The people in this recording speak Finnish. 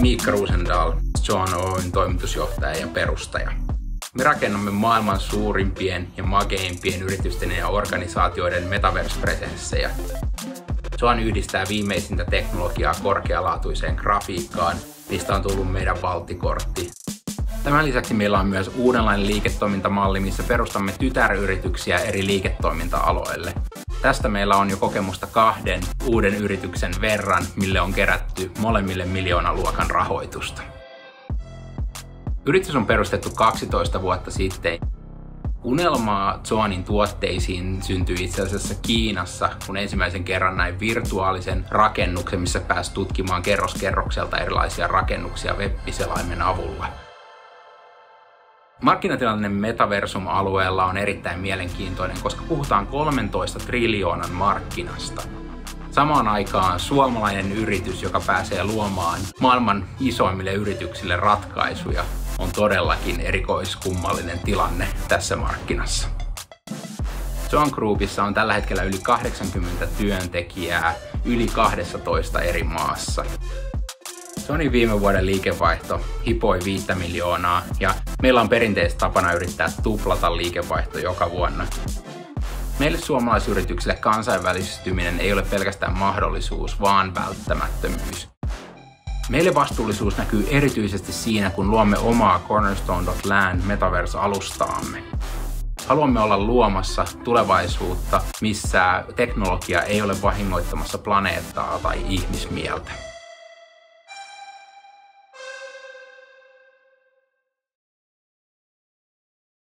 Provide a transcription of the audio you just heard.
Miikka Ruusendaal, John Oyn toimitusjohtaja ja perustaja. Me rakennamme maailman suurimpien ja mageimpien yritysten ja organisaatioiden metaverse-presenssejä. Joan yhdistää viimeisintä teknologiaa korkealaatuiseen grafiikkaan, mistä on tullut meidän valtikortti. Tämän lisäksi meillä on myös uudenlainen liiketoimintamalli, missä perustamme tytäryrityksiä eri liiketoiminta-aloille. Tästä meillä on jo kokemusta kahden uuden yrityksen verran, mille on kerätty molemmille miljoonaluokan rahoitusta. Yritys on perustettu 12 vuotta sitten. Unelmaa Zoanin tuotteisiin syntyi itse asiassa Kiinassa, kun ensimmäisen kerran näin virtuaalisen rakennuksen, missä pääsi tutkimaan kerroskerrokselta erilaisia rakennuksia web-selaimen avulla. Markkinatilanne metaversum-alueella on erittäin mielenkiintoinen, koska puhutaan 13 triljoonan markkinasta. Samaan aikaan suomalainen yritys, joka pääsee luomaan maailman isoimmille yrityksille ratkaisuja, on todellakin erikoiskummallinen tilanne tässä markkinassa. John Groupissa on tällä hetkellä yli 80 työntekijää yli 12 eri maassa. Sonin viime vuoden liikevaihto hipoi 5 miljoonaa ja meillä on perinteisesti tapana yrittää tuplata liikevaihto joka vuonna. Meille suomalaisyrityksille kansainvälistyminen ei ole pelkästään mahdollisuus, vaan välttämättömyys. Meille vastuullisuus näkyy erityisesti siinä, kun luomme omaa Cornerstone.land metaverse-alustaamme. Haluamme olla luomassa tulevaisuutta, missä teknologia ei ole vahingoittamassa planeettaa tai ihmismieltä.